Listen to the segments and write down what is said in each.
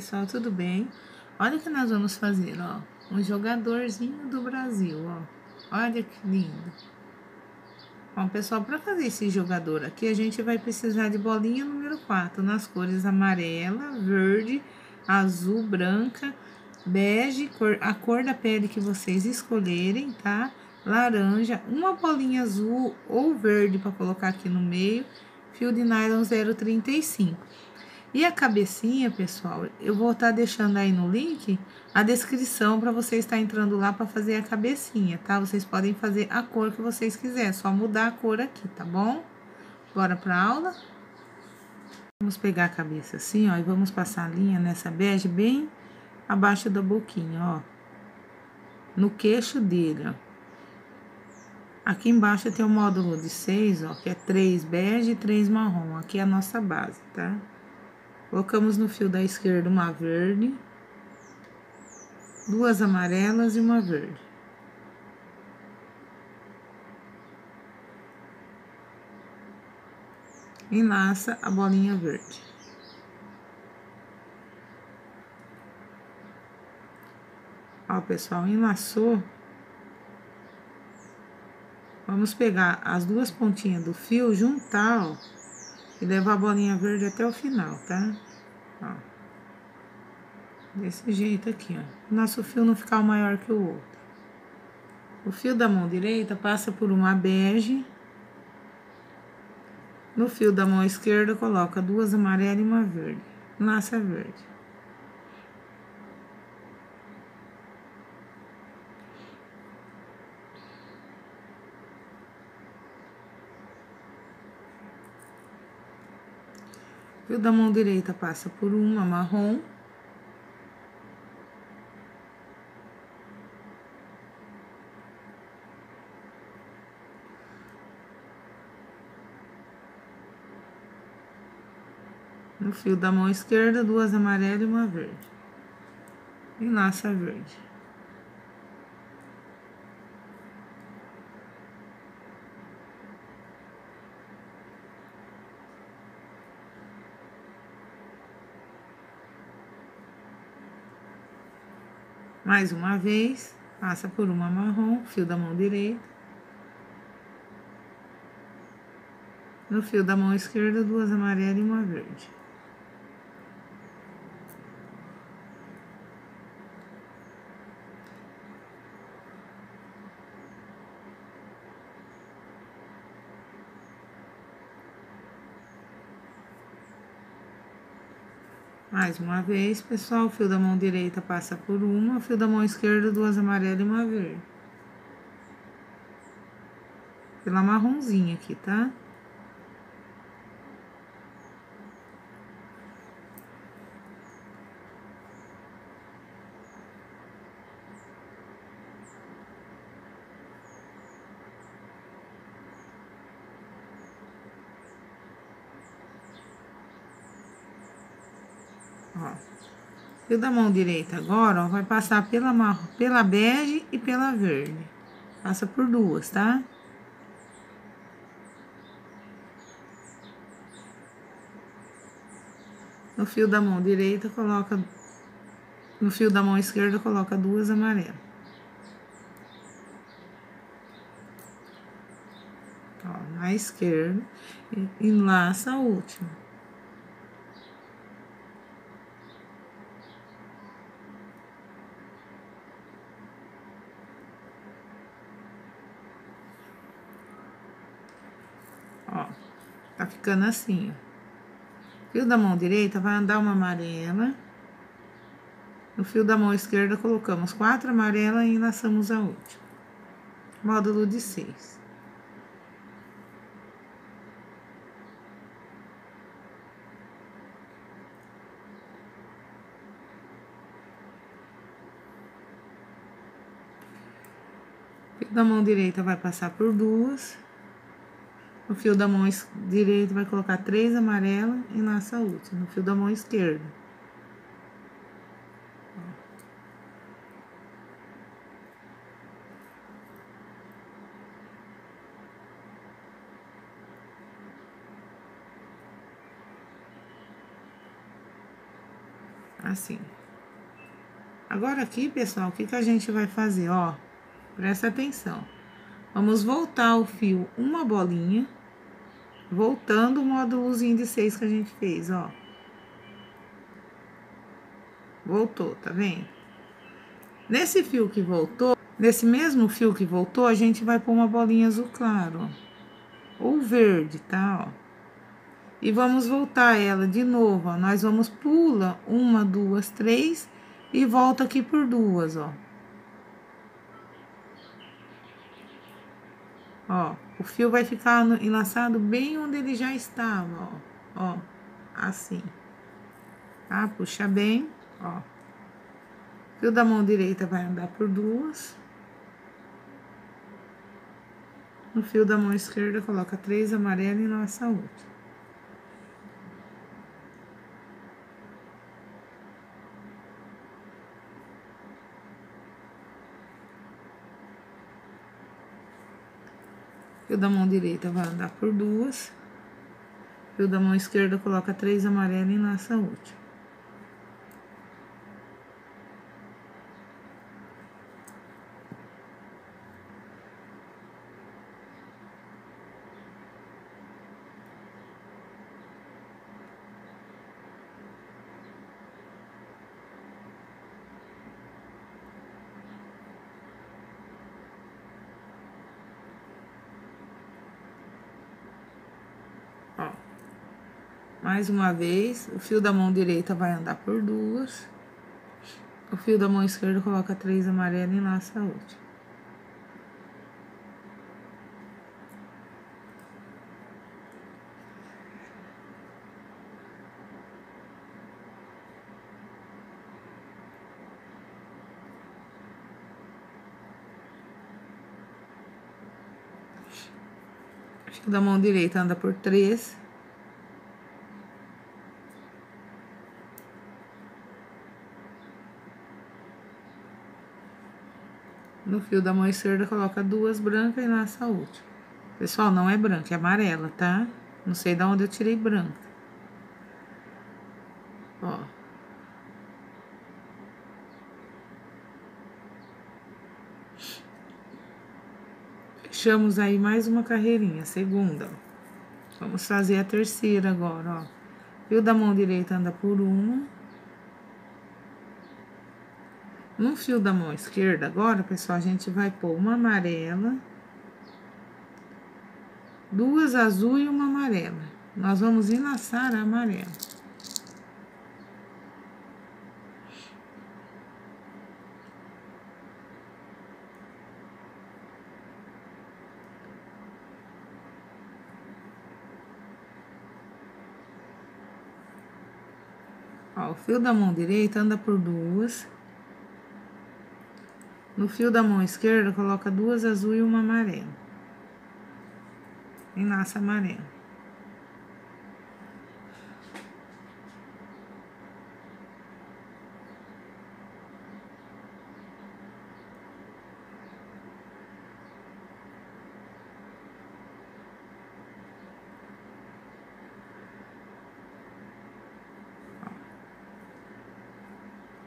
pessoal, tudo bem? Olha o que nós vamos fazer, ó. Um jogadorzinho do Brasil, ó. Olha que lindo. Bom, pessoal, para fazer esse jogador aqui, a gente vai precisar de bolinha número 4, nas cores amarela, verde, azul, branca, bege, cor, a cor da pele que vocês escolherem, tá? Laranja, uma bolinha azul ou verde para colocar aqui no meio, fio de nylon 035. E a cabecinha, pessoal, eu vou estar tá deixando aí no link a descrição para você estar entrando lá para fazer a cabecinha, tá? Vocês podem fazer a cor que vocês quiserem, só mudar a cor aqui, tá bom? Bora para aula? Vamos pegar a cabeça assim, ó, e vamos passar a linha nessa bege bem abaixo da boquinha, ó. No queixo dele, ó. Aqui embaixo tem o módulo de seis, ó, que é três bege e três marrom. Aqui é a nossa base, tá? Colocamos no fio da esquerda uma verde, duas amarelas e uma verde. Enlaça a bolinha verde. Ó, pessoal, enlaçou. Vamos pegar as duas pontinhas do fio, juntar, ó e levar a bolinha verde até o final, tá? Ó. Desse jeito aqui, ó. Nosso fio não ficar maior que o outro. O fio da mão direita passa por uma bege. No fio da mão esquerda, coloca duas amarelas e uma verde. Laça verde. Fio da mão direita passa por uma marrom. No fio da mão esquerda, duas amarelas e uma verde. Enlaça verde. Mais uma vez, passa por uma marrom, fio da mão direita. No fio da mão esquerda, duas amarelas e uma verde. Mais uma vez, pessoal, o fio da mão direita passa por uma, o fio da mão esquerda, duas amarelas e uma verde. Pela marronzinha aqui, tá? Fio da mão direita agora, ó, vai passar pela, marrom, pela bege e pela verde. Passa por duas, tá? No fio da mão direita, coloca... No fio da mão esquerda, coloca duas amarelas. Ó, na esquerda, e enlaça a última. Ó, tá ficando assim, ó. Fio da mão direita vai andar uma amarela. No fio da mão esquerda colocamos quatro amarelas e enlaçamos a última. Módulo de seis. Fio da mão direita vai passar por duas. No fio da mão direita, vai colocar três amarelas e laça a última. No fio da mão esquerda. Assim. Agora aqui, pessoal, o que, que a gente vai fazer, ó? Presta atenção. Vamos voltar o fio uma bolinha, voltando o módulozinho de seis que a gente fez, ó. Voltou, tá vendo? Nesse fio que voltou, nesse mesmo fio que voltou, a gente vai pôr uma bolinha azul claro, ó. Ou verde, tá, ó. E vamos voltar ela de novo, ó. Nós vamos pula uma, duas, três e volta aqui por duas, ó. Ó, o fio vai ficar enlaçado bem onde ele já estava, ó. Ó, assim. Tá? Puxa bem, ó. Fio da mão direita vai andar por duas. No fio da mão esquerda, coloca três amarelas e laça outra. Fio da mão direita vai andar por duas. Fio da mão esquerda coloca três amarelas e laça última. Mais uma vez, o fio da mão direita vai andar por duas. O fio da mão esquerda coloca três amarelas e laça a última. Fio da mão direita anda por três. No fio da mão esquerda, coloca duas brancas e laça a última. Pessoal, não é branca, é amarela, tá? Não sei de onde eu tirei branca. Ó. Fechamos aí mais uma carreirinha, segunda. Vamos fazer a terceira agora, ó. Fio da mão direita anda por uma. No fio da mão esquerda, agora, pessoal, a gente vai pôr uma amarela, duas azul e uma amarela. Nós vamos enlaçar a amarela. O fio da mão direita anda por duas. No fio da mão esquerda, coloca duas azul e uma amarela. Enlaça amarelo.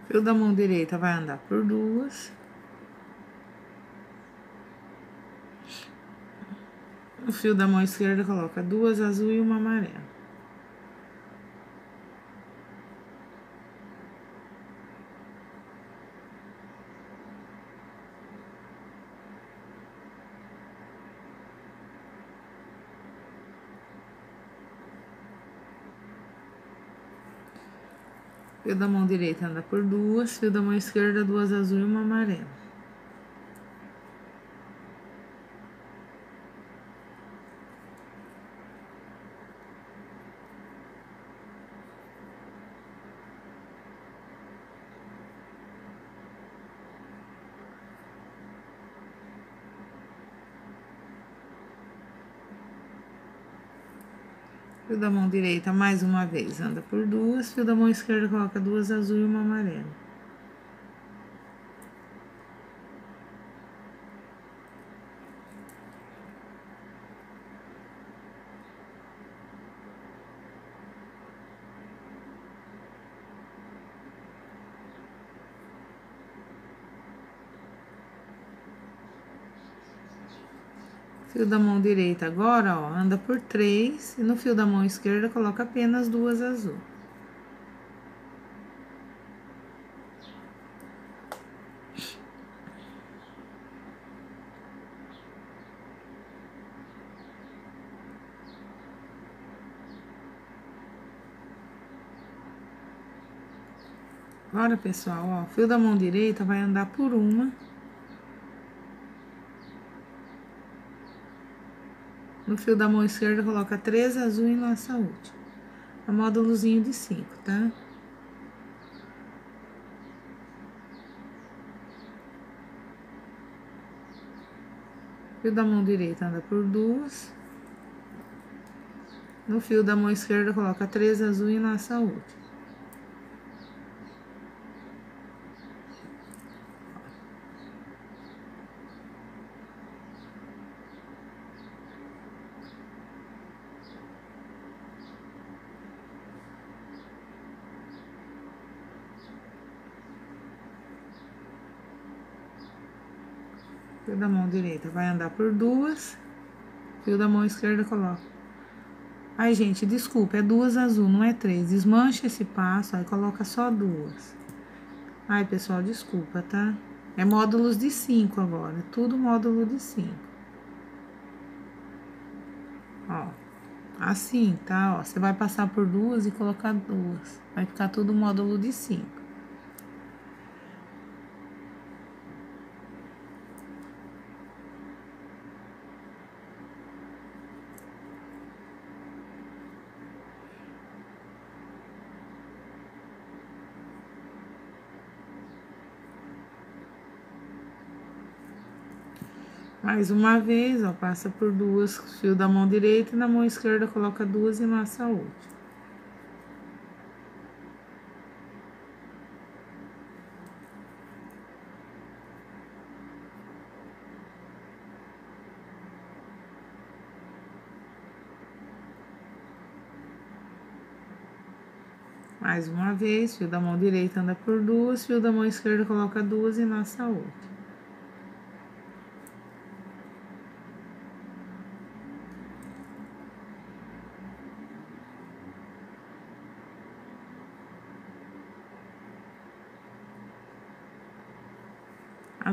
Fio da mão direita vai andar por duas. O fio da mão esquerda coloca duas azul e uma amarela. Fio da mão direita anda por duas, fio da mão esquerda, duas azul e uma amarela. Fio da mão direita, mais uma vez, anda por duas. Fio da mão esquerda, coloca duas azul e uma amarela. Fio da mão direita agora, ó, anda por três. E no fio da mão esquerda, coloca apenas duas azul. Agora, pessoal, ó, fio da mão direita vai andar por uma. No fio da mão esquerda, coloca três azul e laça última. A módulozinho de cinco, tá? Fio da mão direita anda por duas. No fio da mão esquerda, coloca três azul e laça última. Da mão direita vai andar por duas. Fio da mão esquerda coloca. Ai, gente, desculpa, é duas azul, não é três. Desmancha esse passo, aí coloca só duas. Ai, pessoal, desculpa, tá? É módulos de cinco agora, tudo módulo de cinco. Ó, assim, tá? Ó, você vai passar por duas e colocar duas. Vai ficar tudo módulo de cinco. Mais uma vez, ó, passa por duas fio da mão direita e na mão esquerda coloca duas e laça a outra. Mais uma vez, fio da mão direita anda por duas, fio da mão esquerda coloca duas e laça a outra.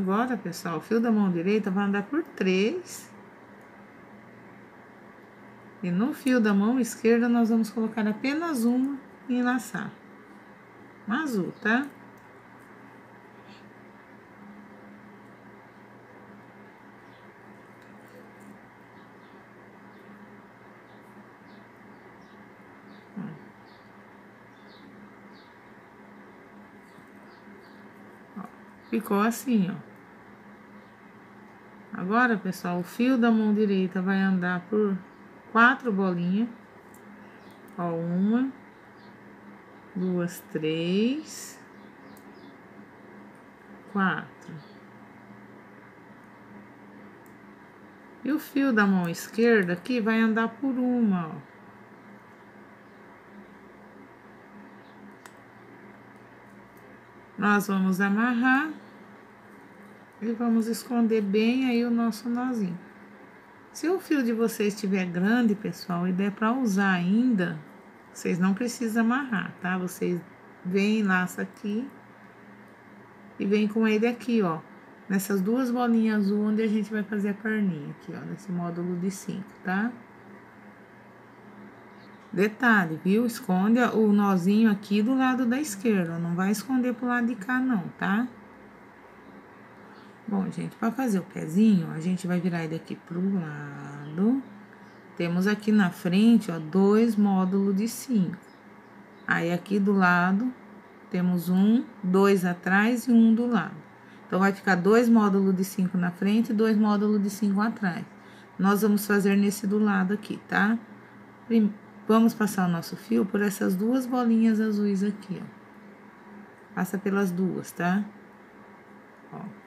Agora, pessoal, o fio da mão direita vai andar por três. E no fio da mão esquerda, nós vamos colocar apenas uma e enlaçar. Um azul, tá? Ficou assim, ó. Agora, pessoal, o fio da mão direita vai andar por quatro bolinhas. Ó, uma, duas, três, quatro. E o fio da mão esquerda aqui vai andar por uma, ó. Nós vamos amarrar e vamos esconder bem aí o nosso nozinho. Se o fio de vocês estiver grande, pessoal, e der para usar ainda, vocês não precisam amarrar, tá? Vocês vêm, laça aqui e vem com ele aqui, ó. Nessas duas bolinhas azul onde a gente vai fazer a perninha aqui, ó, nesse módulo de cinco, tá? Detalhe, viu? Esconde o nozinho aqui do lado da esquerda, não vai esconder pro lado de cá não, tá? Bom, gente, para fazer o pezinho, a gente vai virar ele aqui pro lado. Temos aqui na frente, ó, dois módulos de cinco. Aí, aqui do lado, temos um, dois atrás e um do lado. Então, vai ficar dois módulos de cinco na frente e dois módulos de cinco atrás. Nós vamos fazer nesse do lado aqui, tá? Vamos passar o nosso fio por essas duas bolinhas azuis aqui, ó. Passa pelas duas, tá? Ó.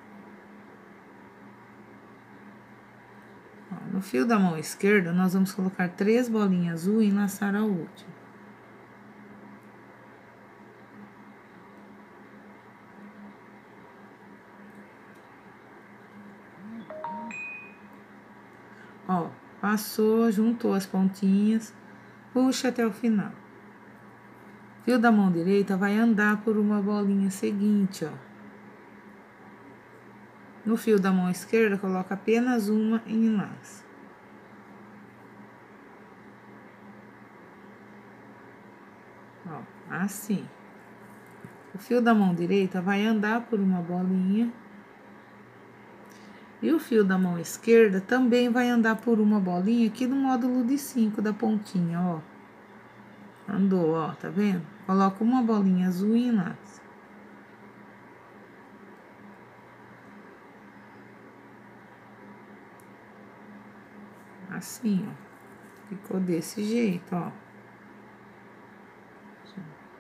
No fio da mão esquerda, nós vamos colocar três bolinhas azul e enlaçar a última. Ó, passou, juntou as pontinhas, puxa até o final. Fio da mão direita vai andar por uma bolinha seguinte, ó. No fio da mão esquerda, coloca apenas uma em enlace. Ó, assim. O fio da mão direita vai andar por uma bolinha. E o fio da mão esquerda também vai andar por uma bolinha aqui no módulo de 5 da pontinha, ó. Andou, ó, tá vendo? Coloca uma bolinha azul e enlace. Assim, ó. Ficou desse jeito, ó.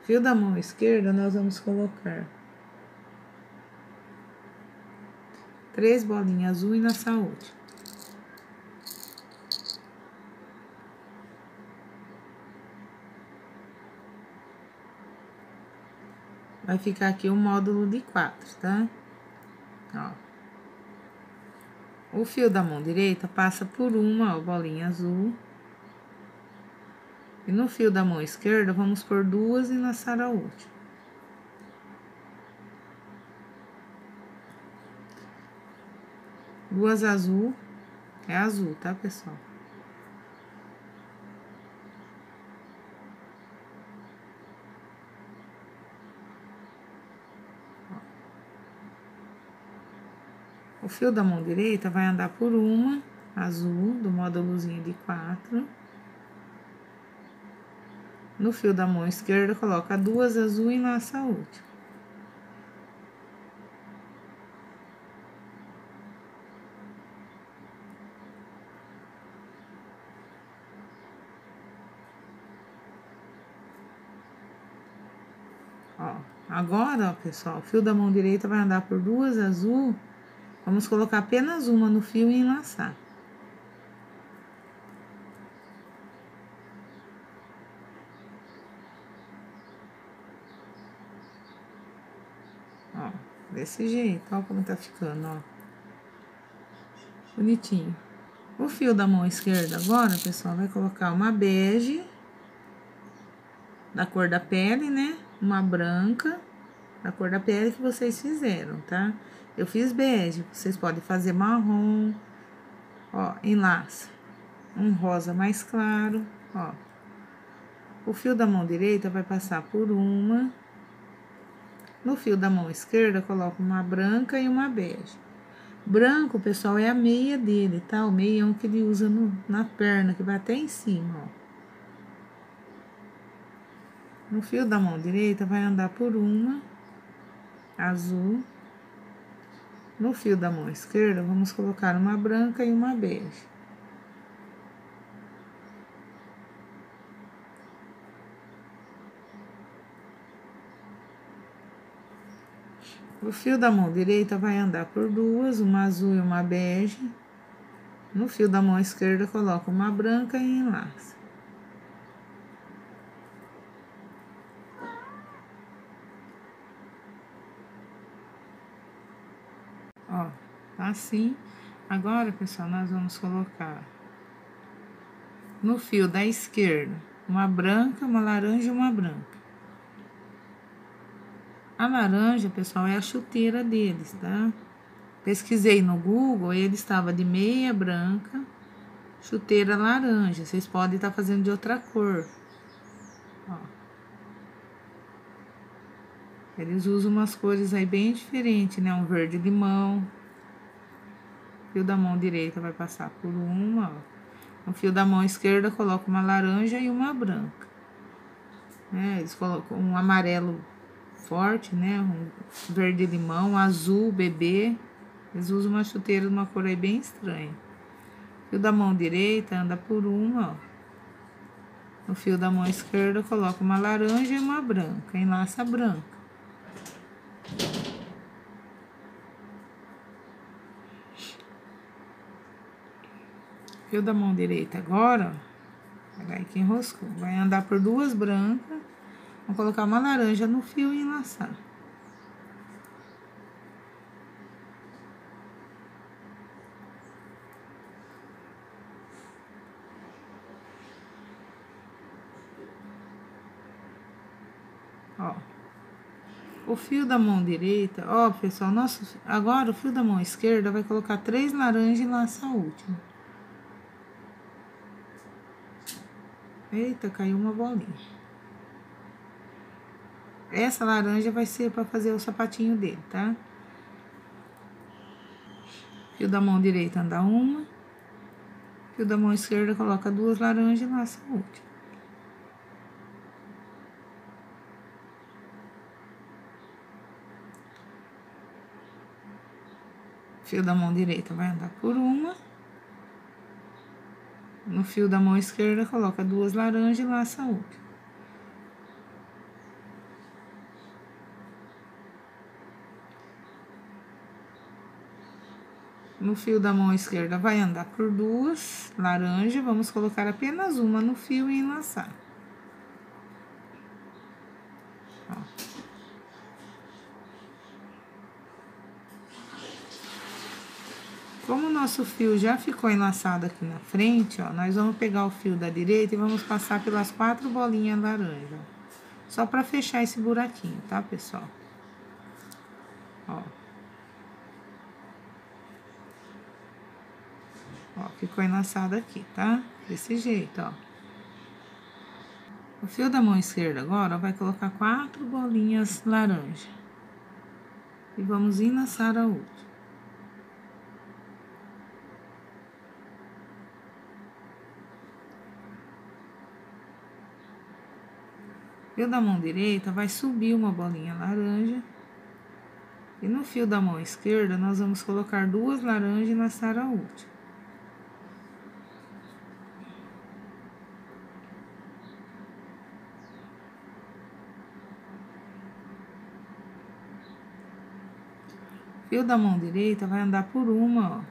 Fio da mão esquerda, nós vamos colocar três bolinhas azul e na saúde. Vai ficar aqui o módulo de quatro, tá? Ó. O fio da mão direita passa por uma ó, bolinha azul. E no fio da mão esquerda, vamos por duas e laçar a última. Duas azul, é azul, tá, pessoal? O fio da mão direita vai andar por uma azul, do módulozinho de quatro. No fio da mão esquerda, coloca duas azul e laça a última. Ó, agora, ó, pessoal, o fio da mão direita vai andar por duas azul. Vamos colocar apenas uma no fio e enlaçar. Ó, desse jeito, ó como tá ficando, ó. Bonitinho. O fio da mão esquerda agora, pessoal, vai colocar uma bege, da cor da pele, né? Uma branca, da cor da pele que vocês fizeram, tá? Eu fiz bege, vocês podem fazer marrom, ó, enlaça. Um rosa mais claro, ó. O fio da mão direita vai passar por uma, no fio da mão esquerda, coloco uma branca e uma bege. Branco, pessoal, é a meia dele, tá? O meião que ele usa no, na perna, que vai até em cima, ó. No fio da mão direita, vai andar por uma, azul. No fio da mão esquerda, vamos colocar uma branca e uma bege. O fio da mão direita vai andar por duas, uma azul e uma bege. No fio da mão esquerda, coloca uma branca e enlaça. Ó, tá assim. Agora, pessoal, nós vamos colocar no fio da esquerda uma branca, uma laranja e uma branca. A laranja, pessoal, é a chuteira deles, tá? Pesquisei no Google, ele estava de meia branca, chuteira laranja. Vocês podem estar fazendo de outra cor. Eles usam umas cores aí bem diferentes, né? Um verde limão. O fio da mão direita vai passar por uma, ó. No fio da mão esquerda, coloca uma laranja e uma branca. É, eles colocam um amarelo forte, né? Um verde limão, azul, bebê. Eles usam uma chuteira de uma cor aí bem estranha. Fio da mão direita anda por uma, ó. No fio da mão esquerda coloca uma laranja e uma branca, enlaça branca. Fio da mão direita agora, aí que enroscou, vai andar por duas brancas Vou colocar uma laranja no fio e enlaçar. O fio da mão direita, ó, pessoal, nosso, agora o fio da mão esquerda vai colocar três laranjas e laça a última. Eita, caiu uma bolinha. Essa laranja vai ser para fazer o sapatinho dele, tá? Fio da mão direita anda uma. Fio da mão esquerda coloca duas laranjas e laça a última. Fio da mão direita vai andar por uma. No fio da mão esquerda, coloca duas laranjas e laça outra. No fio da mão esquerda vai andar por duas laranjas, vamos colocar apenas uma no fio e enlaçar. Como o nosso fio já ficou enlaçado aqui na frente, ó, nós vamos pegar o fio da direita e vamos passar pelas quatro bolinhas laranja. Só para fechar esse buraquinho, tá, pessoal? Ó. Ó, ficou enlaçado aqui, tá? Desse jeito, ó. O fio da mão esquerda agora vai colocar quatro bolinhas laranja. E vamos enlaçar a outra. Fio da mão direita vai subir uma bolinha laranja. E no fio da mão esquerda, nós vamos colocar duas laranjas e laçar a última. Fio da mão direita vai andar por uma, ó.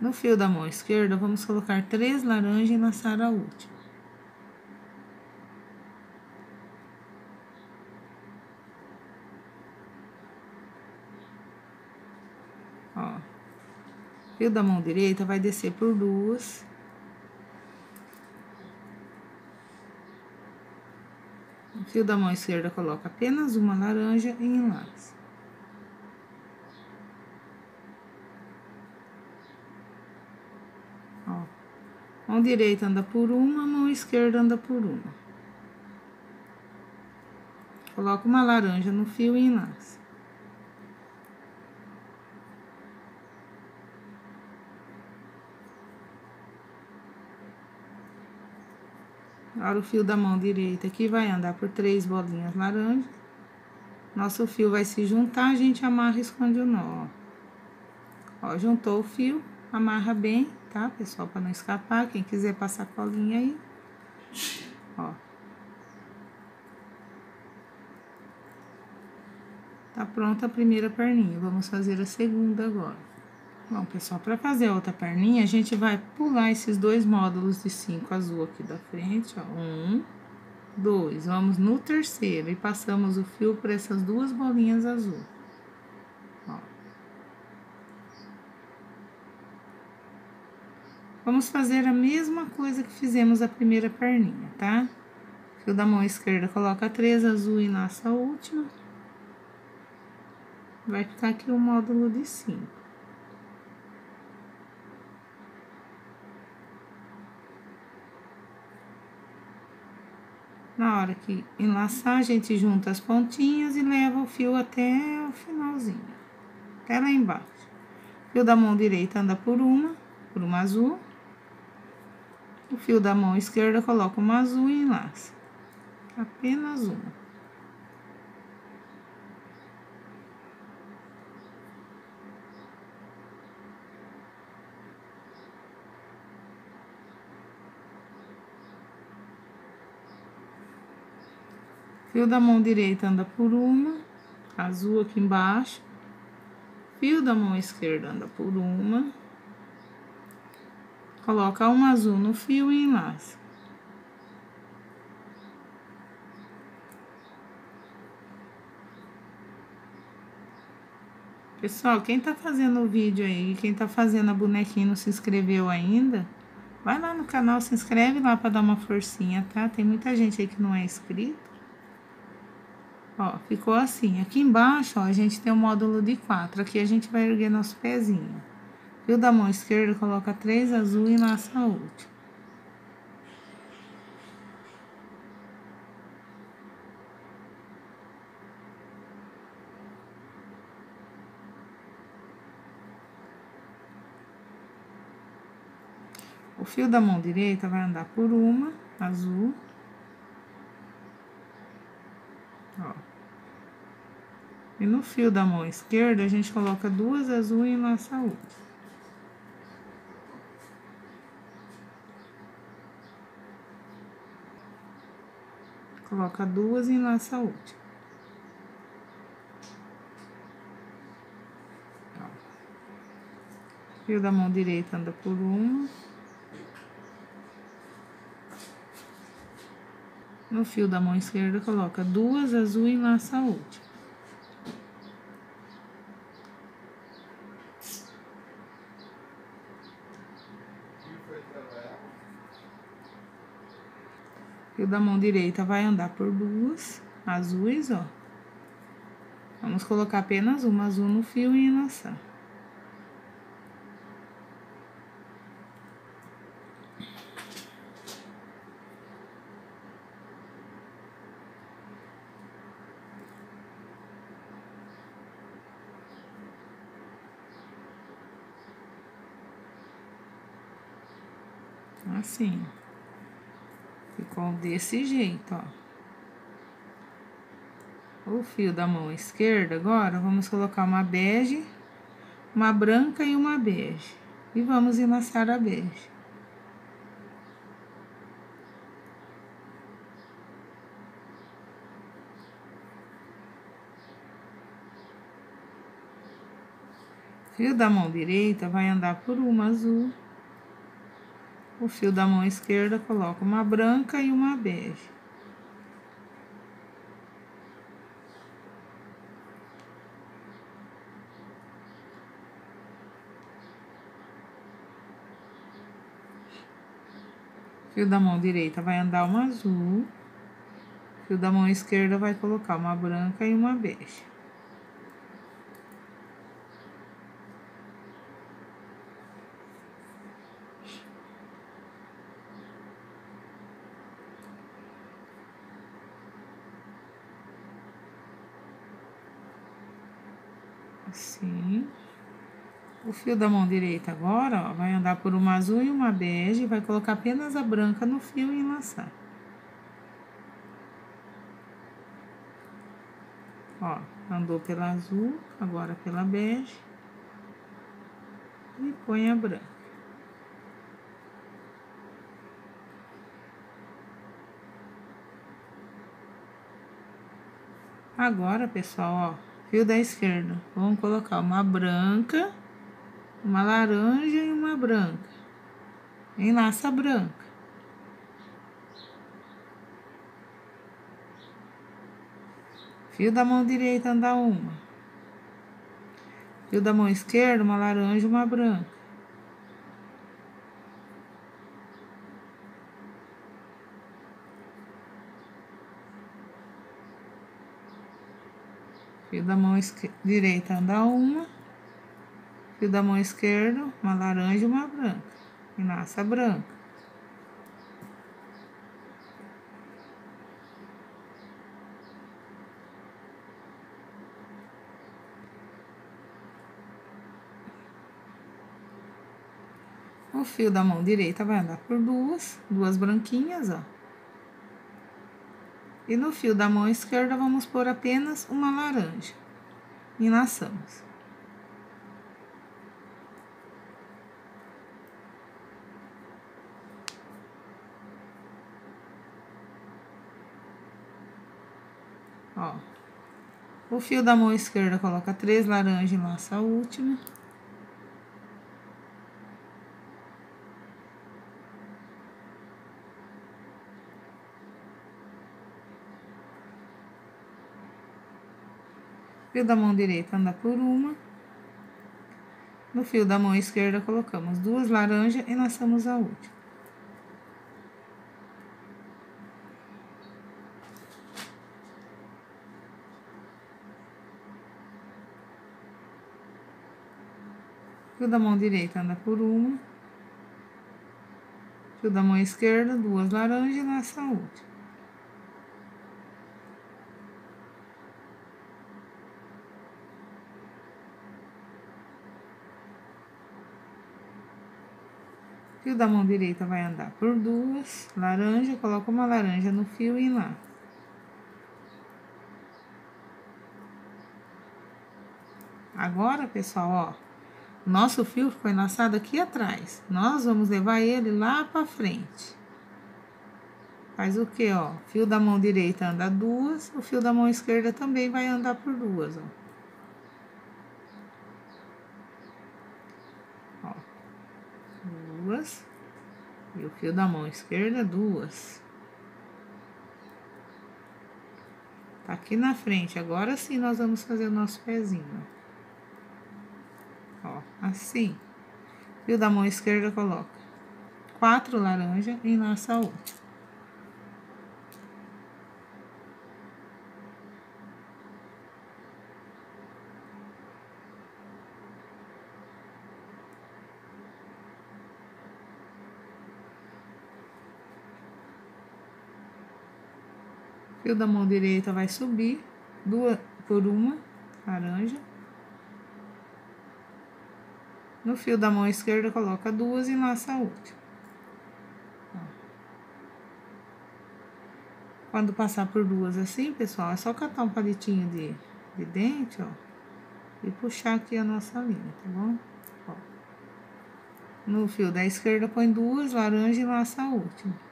No fio da mão esquerda, vamos colocar três laranjas e laçar a última. Fio da mão direita vai descer por duas. O fio da mão esquerda coloca apenas uma laranja e enlace. Ó. Mão direita anda por uma, mão esquerda anda por uma. Coloca uma laranja no fio e enlace. Agora, o fio da mão direita aqui vai andar por três bolinhas laranja. Nosso fio vai se juntar, a gente amarra e esconde o nó, ó. juntou o fio, amarra bem, tá, pessoal? Pra não escapar, quem quiser passar colinha aí. Ó. Tá pronta a primeira perninha, vamos fazer a segunda agora. Bom, pessoal, para fazer a outra perninha, a gente vai pular esses dois módulos de cinco azul aqui da frente, ó. Um, dois. Vamos no terceiro e passamos o fio por essas duas bolinhas azul. Ó. Vamos fazer a mesma coisa que fizemos a primeira perninha, tá? Fio da mão esquerda, coloca três azul e laça a última. Vai ficar aqui o módulo de cinco. Na hora que enlaçar, a gente junta as pontinhas e leva o fio até o finalzinho, até lá embaixo. fio da mão direita anda por uma, por uma azul. O fio da mão esquerda coloca uma azul e enlaça. Apenas uma. Fio da mão direita anda por uma, azul aqui embaixo. Fio da mão esquerda anda por uma. Coloca uma azul no fio e enlaça. Pessoal, quem tá fazendo o vídeo aí, quem tá fazendo a bonequinha não se inscreveu ainda, vai lá no canal, se inscreve lá para dar uma forcinha, tá? Tem muita gente aí que não é inscrito. Ó, ficou assim. Aqui embaixo, ó, a gente tem o um módulo de quatro. Aqui a gente vai erguer nosso pezinho. Fio da mão esquerda, coloca três azul e laça última. O fio da mão direita vai andar por uma, azul. Ó. E no fio da mão esquerda, a gente coloca duas azul e laça outra. Coloca duas e laça outra. Fio da mão direita anda por uma. No fio da mão esquerda, coloca duas azul e laça a da mão direita vai andar por duas azuis, ó. Vamos colocar apenas uma azul no fio e enlaçar. Assim. Desse jeito, ó. O fio da mão esquerda, agora, vamos colocar uma bege, uma branca e uma bege. E vamos enlaçar a bege. Fio da mão direita vai andar por uma azul o fio da mão esquerda coloca uma branca e uma bege. Fio da mão direita vai andar uma azul. Fio da mão esquerda vai colocar uma branca e uma bege. Assim. O fio da mão direita agora, ó, vai andar por uma azul e uma bege, vai colocar apenas a branca no fio e enlaçar. Ó, andou pela azul, agora pela bege. E põe a branca. Agora, pessoal, ó, fio da esquerda. Vamos colocar uma branca, uma laranja e uma branca. Enlaça branca. Fio da mão direita anda uma. Fio da mão esquerda, uma laranja e uma branca. Fio da mão direita anda uma. Fio da mão esquerda, uma laranja e uma branca. Enlaça branca. O fio da mão direita vai andar por duas, duas branquinhas, ó. E no fio da mão esquerda, vamos pôr apenas uma laranja. E Ó. O fio da mão esquerda coloca três laranjas e laça a última. Fio da mão direita anda por uma. No fio da mão esquerda, colocamos duas laranjas e laçamos a última. Fio da mão direita anda por uma. Fio da mão esquerda, duas laranjas e laça a última. Fio da mão direita vai andar por duas, laranja, coloca uma laranja no fio e lá. Agora, pessoal, ó, nosso fio foi laçado aqui atrás. Nós vamos levar ele lá pra frente. Faz o que, ó? Fio da mão direita anda duas, o fio da mão esquerda também vai andar por duas, ó. duas. E o fio da mão esquerda, duas. Tá aqui na frente. Agora sim nós vamos fazer o nosso pezinho. Ó, assim. Fio da mão esquerda, coloca quatro laranja e laça outra. Fio da mão direita vai subir, duas por uma, laranja. No fio da mão esquerda, coloca duas e laça a última. Quando passar por duas assim, pessoal, é só catar um palitinho de, de dente, ó. E puxar aqui a nossa linha, tá bom? Ó. No fio da esquerda, põe duas, laranja e laça a última.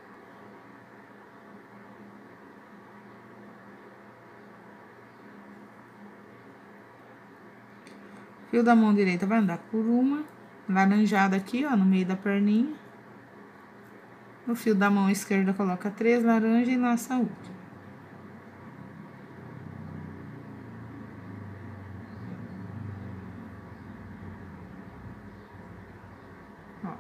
Fio da mão direita vai andar por uma, laranjada aqui, ó, no meio da perninha. No fio da mão esquerda, coloca três laranjas e laça a última. Ó.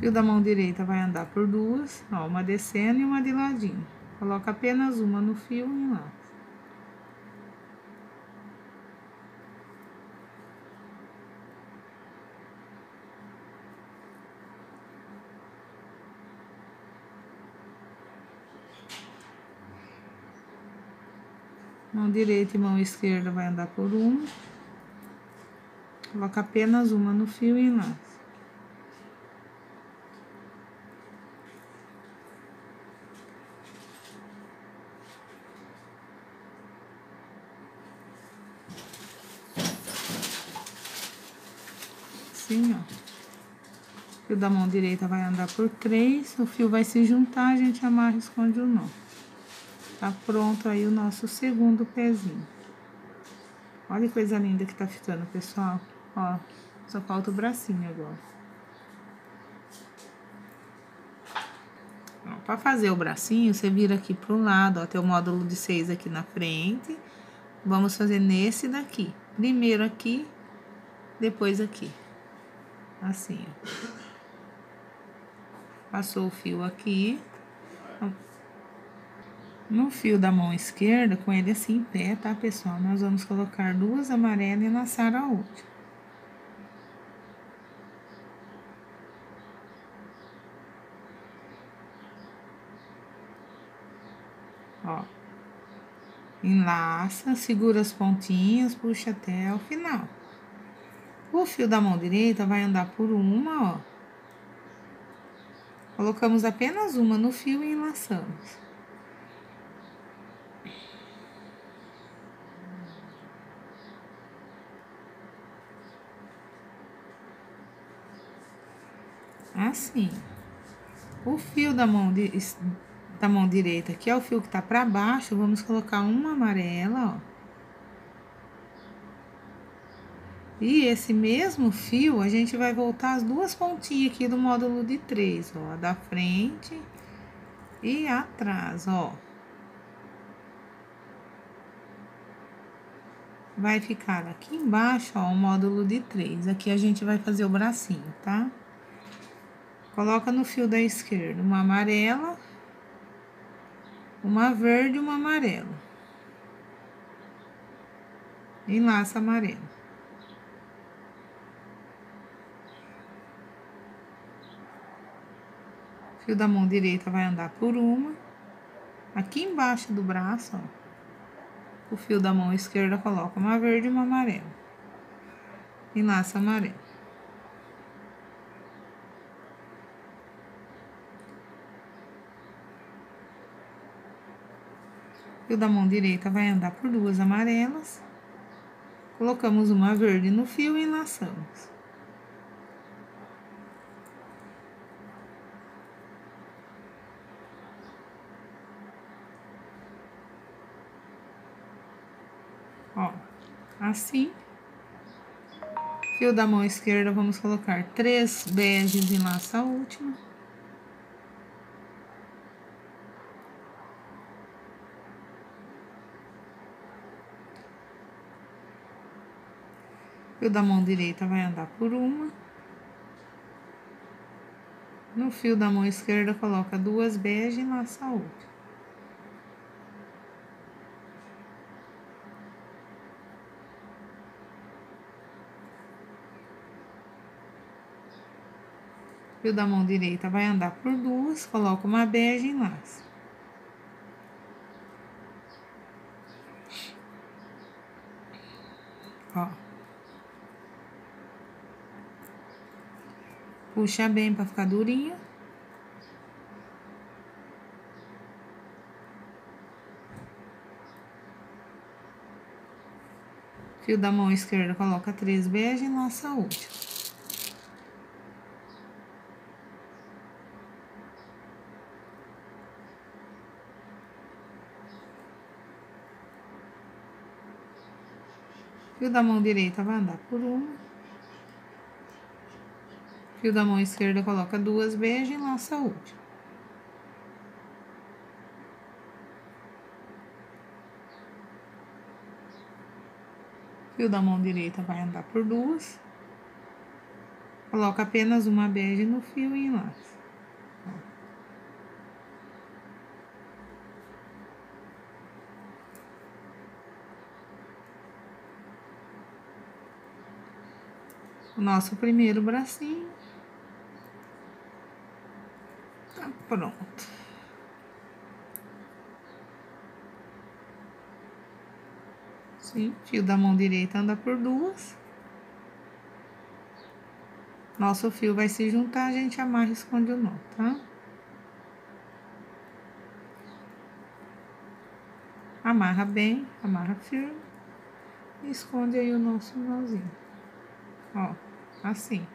Fio da mão direita vai andar por duas, ó, uma descendo e uma de ladinho. Coloca apenas uma no fio e laça. Mão direita e mão esquerda vai andar por uma. Coloca apenas uma no fio e enlaça. Assim, ó. O fio da mão direita vai andar por três, o fio vai se juntar, a gente amarra e esconde o nó. Tá pronto aí o nosso segundo pezinho. Olha que coisa linda que tá ficando, pessoal. Ó, só falta o bracinho agora. Ó, pra fazer o bracinho, você vira aqui pro lado, ó, tem o módulo de seis aqui na frente. Vamos fazer nesse daqui. Primeiro aqui, depois aqui. Assim, ó. Passou o fio aqui. No fio da mão esquerda, com ele assim em pé, tá, pessoal? Nós vamos colocar duas amarelas e laçar a outra. Ó. Enlaça, segura as pontinhas, puxa até o final. O fio da mão direita vai andar por uma, ó. Colocamos apenas uma no fio e enlaçamos. Assim. O fio da mão, de, da mão direita, que é o fio que tá pra baixo, vamos colocar uma amarela, ó. E esse mesmo fio, a gente vai voltar as duas pontinhas aqui do módulo de três, ó. Da frente e atrás, ó. Vai ficar aqui embaixo, ó, o módulo de três. Aqui a gente vai fazer o bracinho, tá? Coloca no fio da esquerda uma amarela, uma verde e uma amarela. Enlaça amarela. Fio da mão direita vai andar por uma. Aqui embaixo do braço, ó, o fio da mão esquerda coloca uma verde e uma amarela. Enlaça amarela. Fio da mão direita vai andar por duas amarelas. Colocamos uma verde no fio e enlaçamos. Ó, assim. Fio da mão esquerda, vamos colocar três beges e laça a última. Fio da mão direita vai andar por uma. No fio da mão esquerda, coloca duas bege e laça outra. Fio da mão direita vai andar por duas, coloca uma bege e laça. Ó. Puxa bem para ficar durinha. Fio da mão esquerda, coloca três bege e laça a última. Fio da mão direita vai andar por uma. Fio da mão esquerda, coloca duas beijas e laça a última. Fio da mão direita vai andar por duas. Coloca apenas uma bege no fio e enlaça. Nosso primeiro bracinho. Pronto. Sim, fio da mão direita anda por duas. Nosso fio vai se juntar, a gente amarra e esconde o nó, tá? Amarra bem, amarra firme. E esconde aí o nosso nozinho. Ó, assim.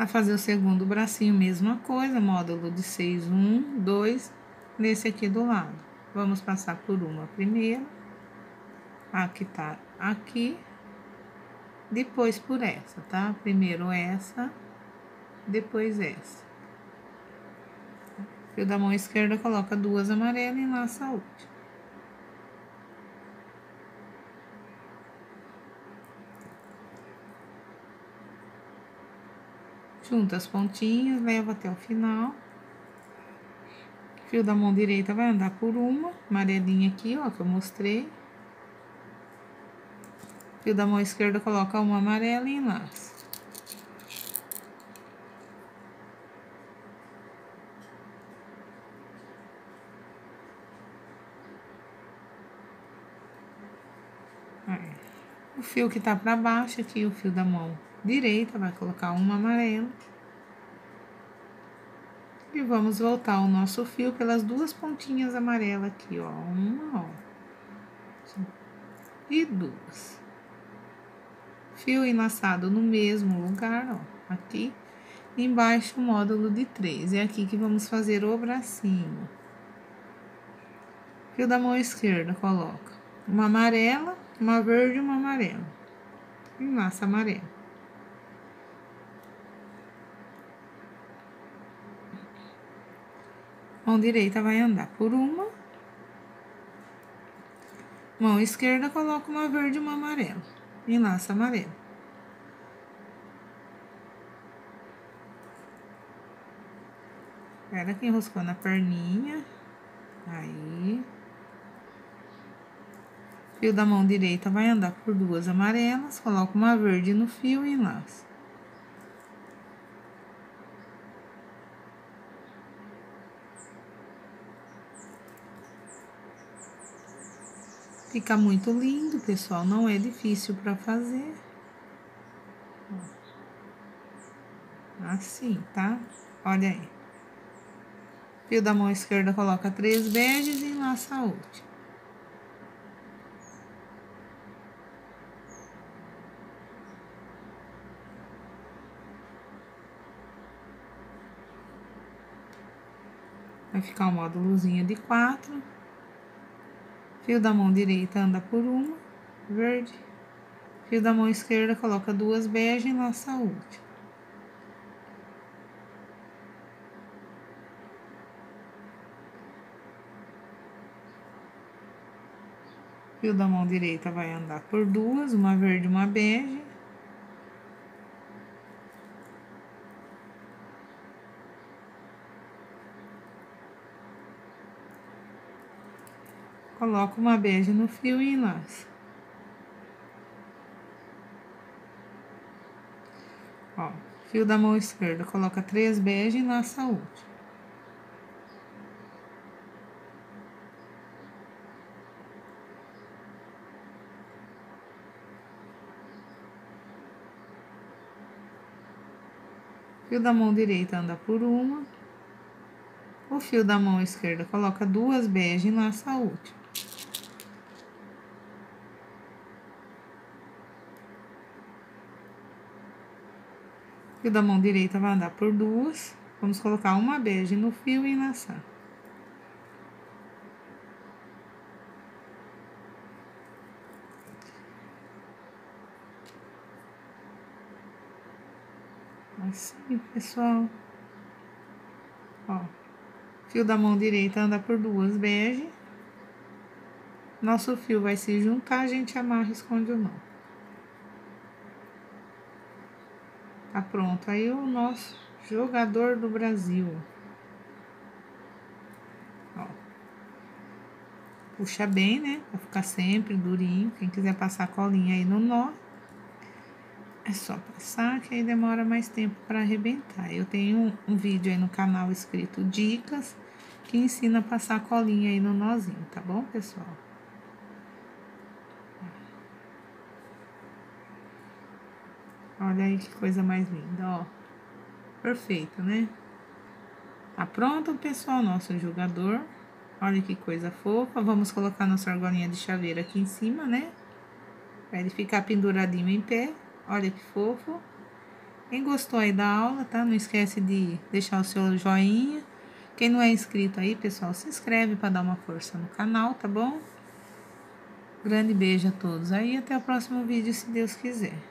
Para fazer o segundo bracinho, mesma coisa, módulo de 6, 1, 2, nesse aqui do lado. Vamos passar por uma primeiro, aqui tá aqui, depois por essa, tá? Primeiro essa, depois essa. Fio da mão esquerda, coloca duas amarelas e laça a última. Junta as pontinhas, leva até o final. Fio da mão direita vai andar por uma, amarelinha aqui, ó, que eu mostrei. Fio da mão esquerda coloca uma amarela e enlaça. O fio que tá pra baixo aqui, o fio da mão direita, vai colocar uma amarela. E vamos voltar o nosso fio pelas duas pontinhas amarelas aqui, ó. Uma, ó. E duas. Fio enlaçado no mesmo lugar, ó. Aqui. Embaixo módulo de três. É aqui que vamos fazer o bracinho. Fio da mão esquerda, coloca uma amarela, uma verde e uma amarela. Enlaça amarela. Mão direita vai andar por uma. Mão esquerda coloca uma verde e uma amarela. Enlaça amarelo. Pega aqui, enroscou na perninha. Aí. Fio da mão direita vai andar por duas amarelas. Coloca uma verde no fio e enlaça. Fica muito lindo, pessoal. Não é difícil para fazer. Assim, tá? Olha aí. Fio da mão esquerda coloca três beijos e enlaça a última. Vai ficar o módulozinho de quatro. Fio da mão direita anda por uma, verde. Fio da mão esquerda coloca duas bege e laça a última. Fio da mão direita vai andar por duas, uma verde e uma bege. Coloco uma bege no fio e enlaço. Ó, fio da mão esquerda, coloca três bege e enlaça a última. Fio da mão direita anda por uma. O fio da mão esquerda coloca duas bege e laça a última. Fio da mão direita vai andar por duas. Vamos colocar uma bege no fio e enlaçar. Assim, pessoal. Ó. Fio da mão direita anda por duas bege. Nosso fio vai se juntar, a gente amarra e esconde o nó. Tá pronto. Aí o nosso jogador do Brasil. Ó. Puxa bem, né? Pra ficar sempre durinho. Quem quiser passar colinha aí no nó, é só passar que aí demora mais tempo para arrebentar. Eu tenho um, um, vídeo aí no canal escrito Dicas que ensina a passar colinha aí no nozinho, tá bom, pessoal? Olha aí que coisa mais linda, ó. Perfeito, né? Tá pronto, pessoal, nosso jogador. Olha que coisa fofa. Vamos colocar nossa argolinha de chaveiro aqui em cima, né? Pra ele ficar penduradinho em pé. Olha que fofo. Quem gostou aí da aula, tá? Não esquece de deixar o seu joinha. Quem não é inscrito aí, pessoal, se inscreve para dar uma força no canal, tá bom? Grande beijo a todos aí até o próximo vídeo, se Deus quiser.